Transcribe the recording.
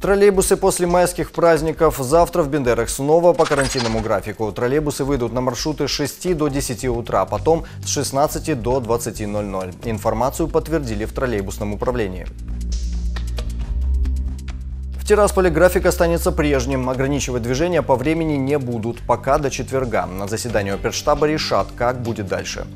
Троллейбусы после майских праздников. Завтра в Бендерах снова по карантинному графику. Троллейбусы выйдут на маршруты с 6 до 10 утра, потом с 16 до 20.00. Информацию подтвердили в троллейбусном управлении. В Тирасполе график останется прежним. Ограничивать движение по времени не будут, пока до четверга. На заседании оперштаба решат, как будет дальше.